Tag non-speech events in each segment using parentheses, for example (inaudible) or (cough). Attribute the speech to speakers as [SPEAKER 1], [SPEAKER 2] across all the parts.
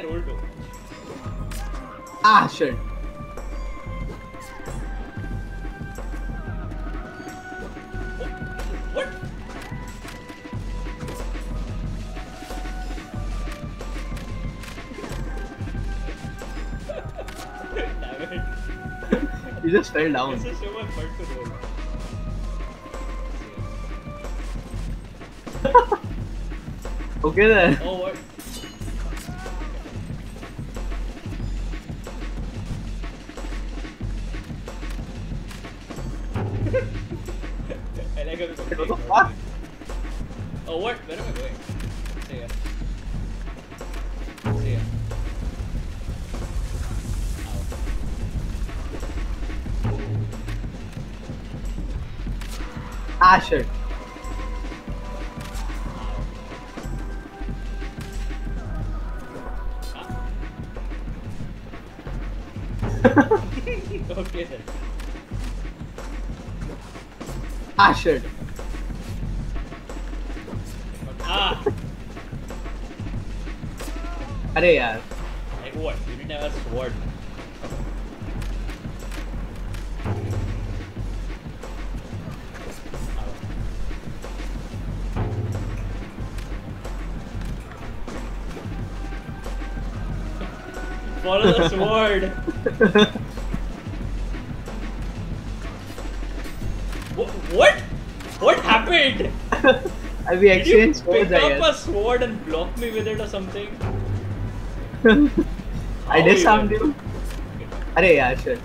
[SPEAKER 1] I rolled too much.
[SPEAKER 2] Ah, shit.
[SPEAKER 1] What? It. (laughs)
[SPEAKER 2] You just fell down.
[SPEAKER 1] This is so much fun to roll. (laughs)
[SPEAKER 2] Okay then.
[SPEAKER 1] Oh, what? I like how it's
[SPEAKER 2] What the fuck?
[SPEAKER 1] Oh, what? Where am I going? See ya. See ya.
[SPEAKER 2] Ah, shit. (laughs)
[SPEAKER 1] Okay then.
[SPEAKER 2] Ah, shit.
[SPEAKER 1] Ah!
[SPEAKER 2] अरे यार
[SPEAKER 1] Like what? You didn't have a sword. Follow the (laughs) sword. (laughs)
[SPEAKER 2] Wait!
[SPEAKER 1] I we
[SPEAKER 2] exchanged swords,
[SPEAKER 1] pick up a sword and block me with it or something? (laughs)
[SPEAKER 2] I disarmed you.
[SPEAKER 1] Are yeah, sure.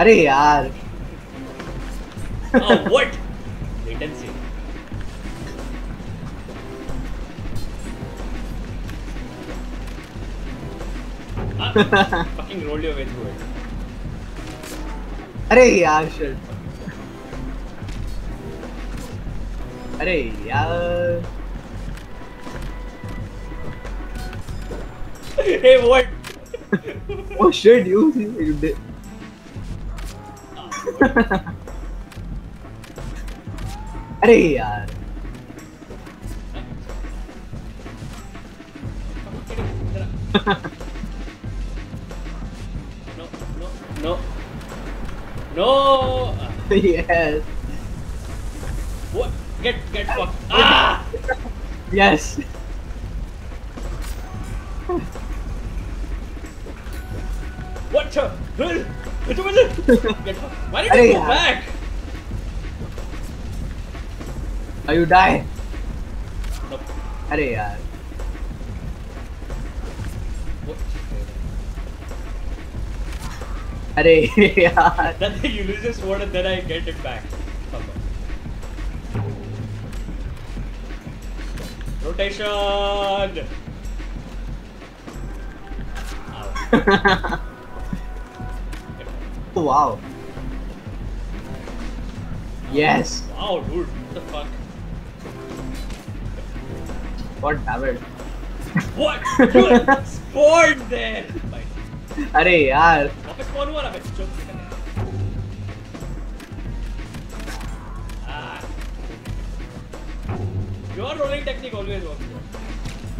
[SPEAKER 2] अरे यार
[SPEAKER 1] Oh, what? Wait and see. Ah, fucking roll your way through it.
[SPEAKER 2] अरे यार shit अरे यार
[SPEAKER 1] hey, what?
[SPEAKER 2] oh shit you you did (laughs) अरे यार
[SPEAKER 1] no, no, no, no.
[SPEAKER 2] yes
[SPEAKER 1] What? Get, get fucked. (laughs) Ah!
[SPEAKER 2] yes
[SPEAKER 1] What? the- Get fucked. Why did
[SPEAKER 2] Arey
[SPEAKER 1] you go
[SPEAKER 2] yaar.
[SPEAKER 1] back?
[SPEAKER 2] Are you die
[SPEAKER 1] Nope.
[SPEAKER 2] अरे यार
[SPEAKER 1] What?
[SPEAKER 2] अरे यार
[SPEAKER 1] Then you lose your sword and then I get it back. Somehow. Rotation! (laughs) Ow.
[SPEAKER 2] wow yes
[SPEAKER 1] Wow, dude. What the fuck?
[SPEAKER 2] what happened
[SPEAKER 1] What? (laughs) You spawned there! Bye.
[SPEAKER 2] अरे यार
[SPEAKER 1] वापस spawn हुआ ना मैं चुप Ah. Your rolling technique always works. bro.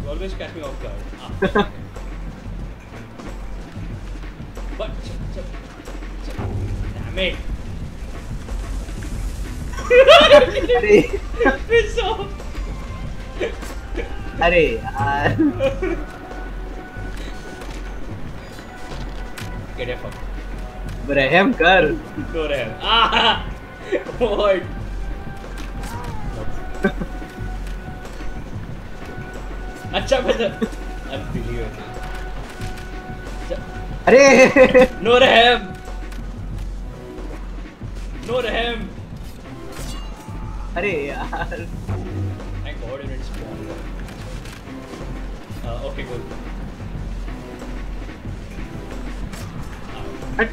[SPEAKER 1] You always catch me off guard. Ah. But chip, chip, chip.
[SPEAKER 2] अरे। अरे यार। रहम कर।
[SPEAKER 1] तो रहम। अच्छा
[SPEAKER 2] अरे।
[SPEAKER 1] नो रहम। Raham. No Raham.
[SPEAKER 2] अरे यार
[SPEAKER 1] Thank God it didn't spawn. Uh, okay, cool. Ow.
[SPEAKER 2] हट।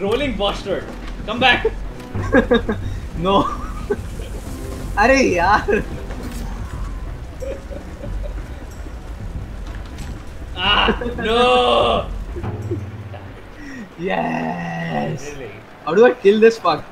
[SPEAKER 1] rolling bastard. Come back. (laughs)
[SPEAKER 2] No (laughs) अरे यार
[SPEAKER 1] no.
[SPEAKER 2] yes. How do I kill this fuck